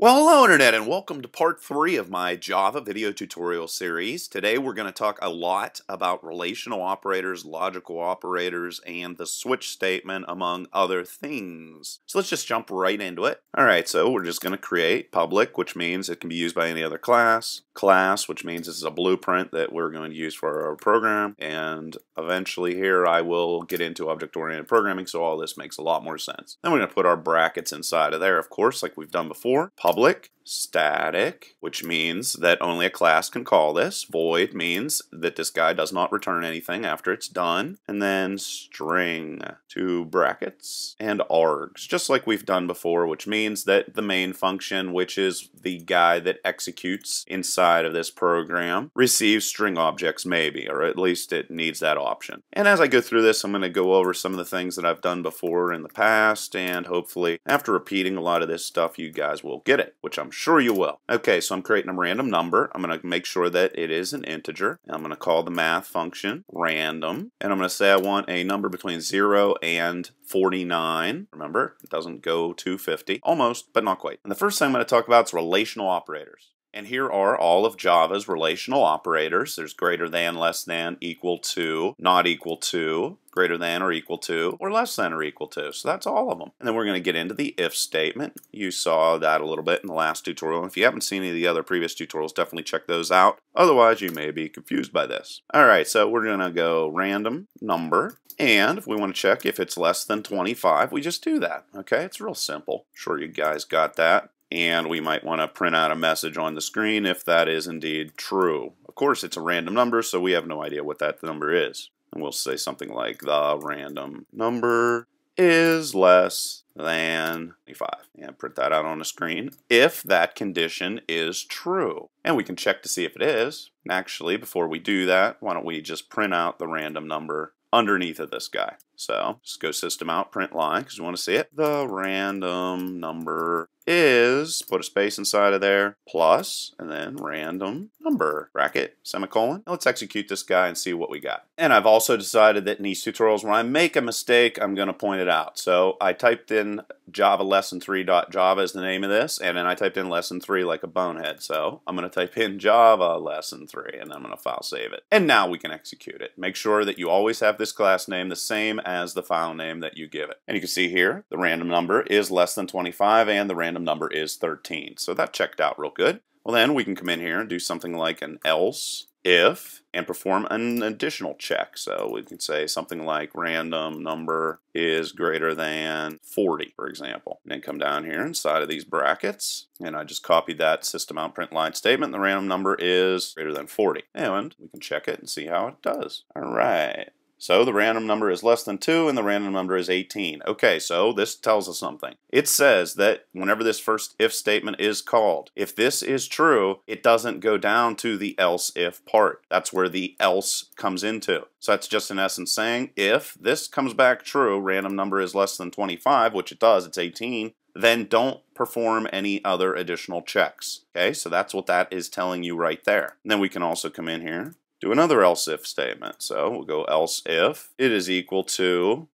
Well, hello Internet and welcome to part three of my Java video tutorial series. Today we're going to talk a lot about relational operators, logical operators, and the switch statement among other things. So let's just jump right into it. Alright, so we're just going to create public, which means it can be used by any other class, class, which means this is a blueprint that we're going to use for our program, and eventually here I will get into object-oriented programming, so all this makes a lot more sense. Then we're going to put our brackets inside of there, of course, like we've done before public, static, which means that only a class can call this. Void means that this guy does not return anything after it's done. And then string, two brackets, and args, just like we've done before, which means that the main function, which is the guy that executes inside of this program, receives string objects maybe, or at least it needs that option. And as I go through this, I'm going to go over some of the things that I've done before in the past, and hopefully after repeating a lot of this stuff, you guys will get it, which I'm sure you will. Okay, so I'm creating a random number. I'm going to make sure that it is an integer. I'm going to call the math function random. And I'm going to say I want a number between 0 and 49. Remember, it doesn't go to 50. Almost, but not quite. And the first thing I'm going to talk about is relational operators. And here are all of Java's relational operators. There's greater than, less than, equal to, not equal to, greater than or equal to, or less than or equal to. So that's all of them. And then we're going to get into the if statement. You saw that a little bit in the last tutorial. If you haven't seen any of the other previous tutorials, definitely check those out. Otherwise, you may be confused by this. All right, so we're going to go random number. And if we want to check if it's less than 25, we just do that. Okay, it's real simple. Sure you guys got that and we might want to print out a message on the screen if that is indeed true. Of course, it's a random number, so we have no idea what that number is. And we'll say something like the random number is less than 25. And print that out on the screen if that condition is true. And we can check to see if it is. Actually, before we do that, why don't we just print out the random number underneath of this guy. So just go system out, print line, because we want to see it. The random number is, put a space inside of there, plus, and then random number, bracket, semicolon. Now let's execute this guy and see what we got. And I've also decided that in these tutorials, when I make a mistake, I'm going to point it out. So I typed in Java lesson 3.java is the name of this, and then I typed in lesson 3 like a bonehead. So I'm going to type in Java lesson 3, and I'm going to file save it. And now we can execute it. Make sure that you always have this class name the same as the file name that you give it. And you can see here, the random number is less than 25, and the random number is 13. So that checked out real good. Well, then we can come in here and do something like an else if and perform an additional check. So we can say something like random number is greater than 40, for example. And then come down here inside of these brackets, and I just copied that system out print line statement. The random number is greater than 40. And we can check it and see how it does. All right. So the random number is less than 2 and the random number is 18. Okay, so this tells us something. It says that whenever this first if statement is called, if this is true, it doesn't go down to the else if part. That's where the else comes into. So that's just in essence saying if this comes back true, random number is less than 25, which it does, it's 18, then don't perform any other additional checks. Okay, so that's what that is telling you right there. And then we can also come in here do another else if statement. So we'll go else if it is equal to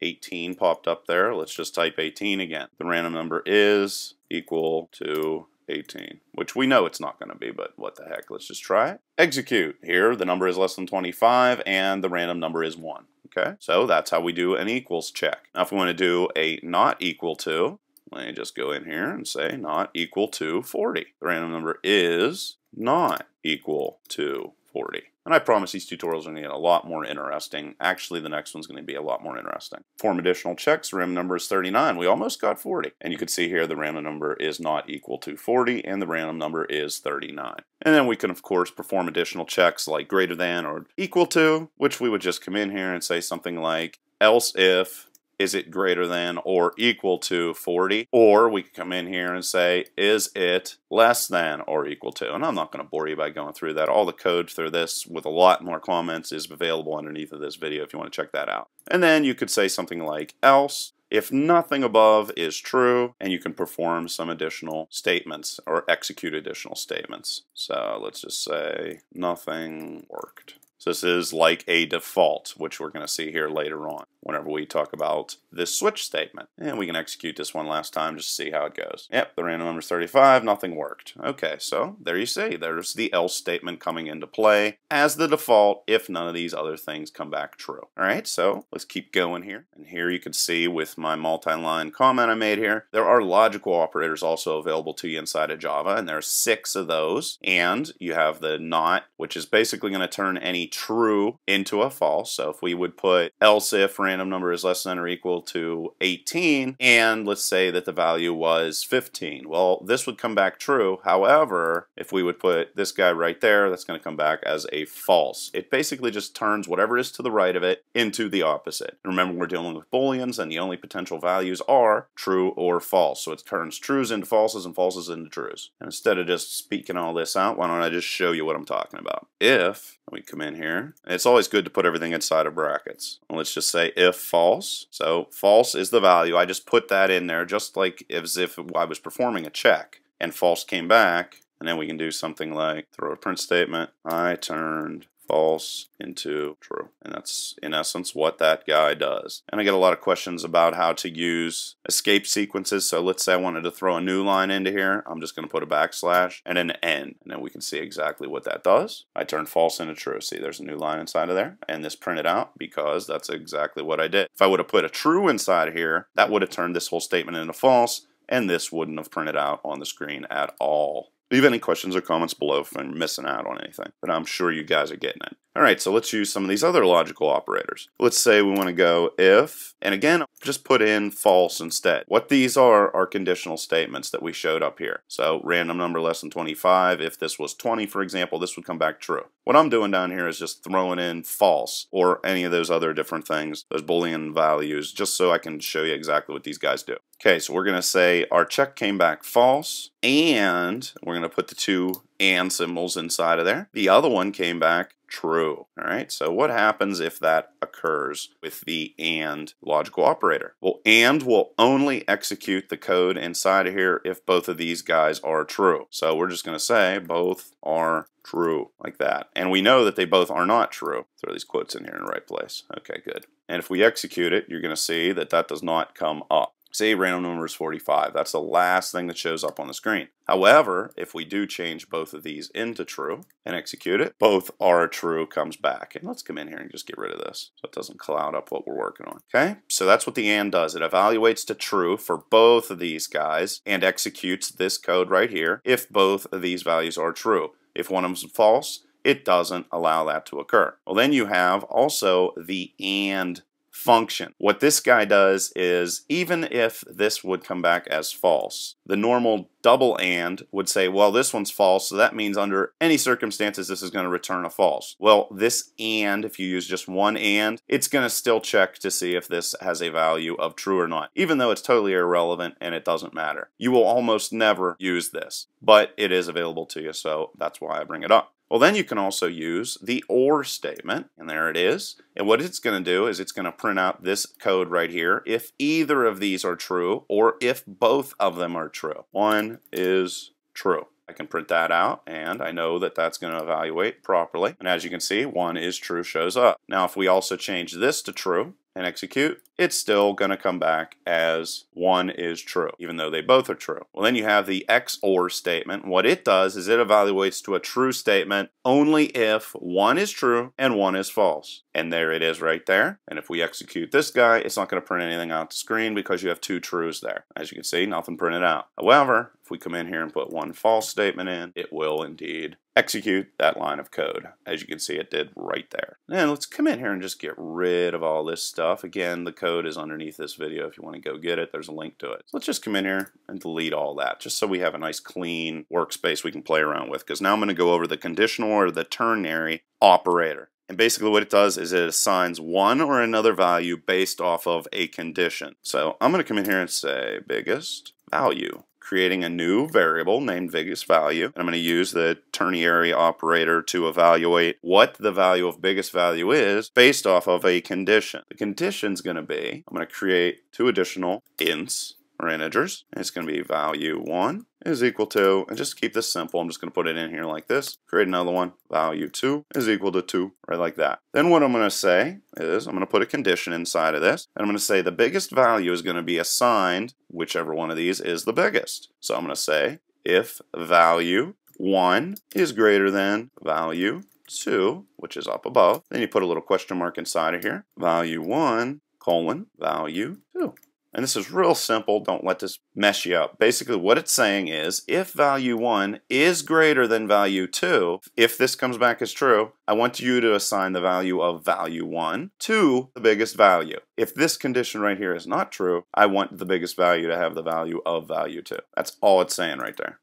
18 popped up there. Let's just type 18 again. The random number is equal to 18, which we know it's not going to be, but what the heck, let's just try it. Execute. Here, the number is less than 25, and the random number is 1. Okay, so that's how we do an equals check. Now, if we want to do a not equal to, let me just go in here and say not equal to 40. The random number is not equal to 40. And I promise these tutorials are going to get a lot more interesting. Actually, the next one's going to be a lot more interesting. Form additional checks, random number is 39. We almost got 40. And you can see here the random number is not equal to 40, and the random number is 39. And then we can, of course, perform additional checks like greater than or equal to, which we would just come in here and say something like else if is it greater than or equal to 40? Or we could come in here and say, is it less than or equal to? And I'm not going to bore you by going through that. All the code through this with a lot more comments is available underneath of this video if you want to check that out. And then you could say something like else if nothing above is true, and you can perform some additional statements or execute additional statements. So let's just say nothing worked. So this is like a default, which we're going to see here later on. Whenever we talk about this switch statement. And we can execute this one last time just to see how it goes. Yep, the random number is 35, nothing worked. Okay, so there you see, there's the else statement coming into play as the default if none of these other things come back true. All right, so let's keep going here. And here you can see with my multi-line comment I made here, there are logical operators also available to you inside of Java, and there are six of those. And you have the not, which is basically going to turn any true into a false. So if we would put else if random number is less than or equal to 18, and let's say that the value was 15, well, this would come back true. However, if we would put this guy right there, that's going to come back as a false. It basically just turns whatever is to the right of it into the opposite. And Remember, we're dealing with booleans, and the only potential values are true or false. So it turns trues into falses and falses into trues. And instead of just speaking all this out, why don't I just show you what I'm talking about? If we come in here, it's always good to put everything inside of brackets. Let's just say if false. So false is the value. I just put that in there just like as if I was performing a check and false came back. And then we can do something like throw a print statement. I turned false into true. And that's in essence what that guy does. And I get a lot of questions about how to use escape sequences. So let's say I wanted to throw a new line into here. I'm just going to put a backslash and an N. And then we can see exactly what that does. I turn false into true. See, there's a new line inside of there. And this printed out because that's exactly what I did. If I would have put a true inside of here, that would have turned this whole statement into false. And this wouldn't have printed out on the screen at all. Leave any questions or comments below if I'm missing out on anything, but I'm sure you guys are getting it. All right, so let's use some of these other logical operators. Let's say we want to go if, and again, just put in false instead. What these are are conditional statements that we showed up here. So random number less than 25, if this was 20, for example, this would come back true. What I'm doing down here is just throwing in false or any of those other different things, those Boolean values, just so I can show you exactly what these guys do. Okay, so we're going to say our check came back false, and we're going to put the two and symbols inside of there. The other one came back true. All right, so what happens if that occurs with the AND logical operator? Well, AND will only execute the code inside of here if both of these guys are true. So we're just going to say both are true, like that. And we know that they both are not true. Throw these quotes in here in the right place. Okay, good. And if we execute it, you're going to see that that does not come up. Say random number is 45. That's the last thing that shows up on the screen. However, if we do change both of these into true and execute it, both are true comes back. And let's come in here and just get rid of this so it doesn't cloud up what we're working on. Okay, so that's what the AND does. It evaluates to true for both of these guys and executes this code right here if both of these values are true. If one of them is false, it doesn't allow that to occur. Well, then you have also the AND function. What this guy does is, even if this would come back as false, the normal double AND would say, well, this one's false, so that means under any circumstances this is going to return a false. Well, this AND, if you use just one AND, it's going to still check to see if this has a value of true or not, even though it's totally irrelevant and it doesn't matter. You will almost never use this, but it is available to you, so that's why I bring it up. Well, then you can also use the OR statement, and there it is. And what it's going to do is it's going to print out this code right here if either of these are true or if both of them are true. One is true. I can print that out and I know that that's going to evaluate properly. And as you can see, one is true shows up. Now if we also change this to true, and execute, it's still going to come back as one is true, even though they both are true. Well, then you have the XOR statement. What it does is it evaluates to a true statement only if one is true and one is false. And there it is right there. And if we execute this guy, it's not going to print anything out the screen because you have two trues there. As you can see, nothing printed out. However, if we come in here and put one false statement in, it will indeed execute that line of code. As you can see, it did right there. And let's come in here and just get rid of all this stuff. Again, the code is underneath this video. If you want to go get it, there's a link to it. So let's just come in here and delete all that, just so we have a nice clean workspace we can play around with. Because now I'm going to go over the conditional or the ternary operator. And basically what it does is it assigns one or another value based off of a condition. So I'm going to come in here and say biggest value creating a new variable named biggest value. I'm going to use the ternary operator to evaluate what the value of biggest value is based off of a condition. The condition is going to be, I'm going to create two additional ints or integers. And it's going to be value 1 is equal to, and just keep this simple, I'm just going to put it in here like this, create another one, value 2 is equal to 2, right like that. Then what I'm going to say is, I'm going to put a condition inside of this, and I'm going to say the biggest value is going to be assigned, whichever one of these is the biggest. So I'm going to say, if value 1 is greater than value 2, which is up above, then you put a little question mark inside of here, value 1 colon value 2. And this is real simple. Don't let this mess you up. Basically, what it's saying is if value 1 is greater than value 2, if this comes back as true, I want you to assign the value of value 1 to the biggest value. If this condition right here is not true, I want the biggest value to have the value of value 2. That's all it's saying right there.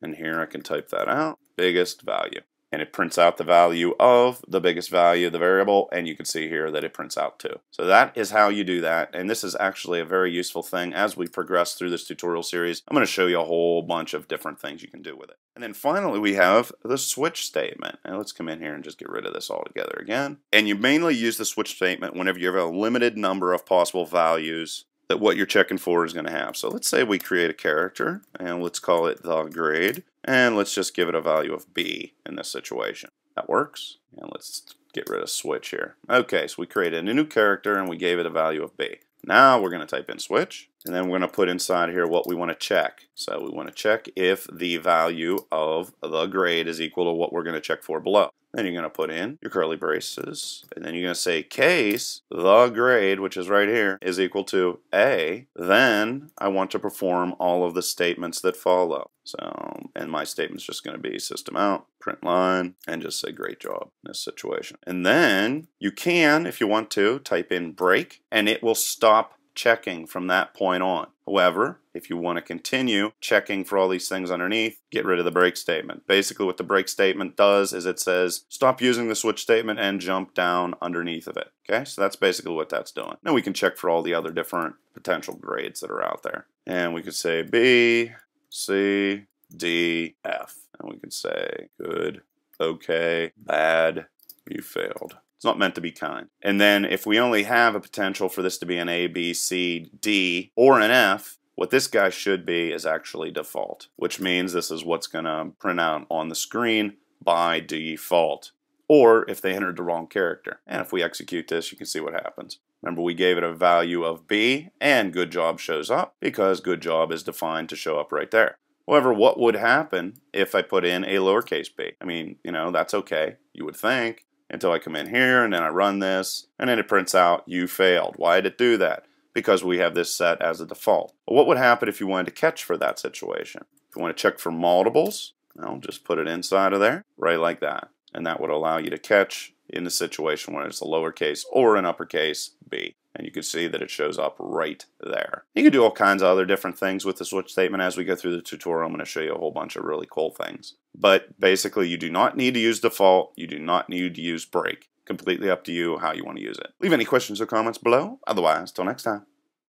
And here I can type that out. Biggest value and it prints out the value of the biggest value of the variable and you can see here that it prints out two. So that is how you do that and this is actually a very useful thing as we progress through this tutorial series. I'm going to show you a whole bunch of different things you can do with it. And then finally we have the switch statement. And let's come in here and just get rid of this altogether again. And you mainly use the switch statement whenever you have a limited number of possible values that what you're checking for is going to have. So let's say we create a character and let's call it the grade and let's just give it a value of B in this situation. That works. And let's get rid of switch here. Okay, so we created a new character and we gave it a value of B. Now we're going to type in switch and then we're going to put inside here what we want to check. So we want to check if the value of the grade is equal to what we're going to check for below. Then you're going to put in your curly braces, and then you're going to say case the grade, which is right here, is equal to A. Then I want to perform all of the statements that follow. So, and my statement's just going to be system out, print line, and just say great job in this situation. And then you can, if you want to, type in break, and it will stop checking from that point on. However, if you want to continue checking for all these things underneath, get rid of the break statement. Basically what the break statement does is it says stop using the switch statement and jump down underneath of it. Okay, so that's basically what that's doing. Now we can check for all the other different potential grades that are out there. And we could say B, C, D, F. And we could say good, okay, bad, you failed. It's not meant to be kind. And then if we only have a potential for this to be an A, B, C, D, or an F, what this guy should be is actually default, which means this is what's going to print out on the screen by default. Or if they entered the wrong character. And if we execute this, you can see what happens. Remember, we gave it a value of B, and good job shows up because good job is defined to show up right there. However, what would happen if I put in a lowercase b? I mean, you know, that's okay, you would think until I come in here and then I run this and then it prints out you failed. Why did it do that? Because we have this set as a default. But what would happen if you wanted to catch for that situation? If you want to check for multiples, I'll just put it inside of there, right like that. And that would allow you to catch in the situation when it's a lowercase or an uppercase b and you can see that it shows up right there. You can do all kinds of other different things with the switch statement as we go through the tutorial. I'm going to show you a whole bunch of really cool things. But basically, you do not need to use default. You do not need to use break. Completely up to you how you want to use it. Leave any questions or comments below. Otherwise, till next time.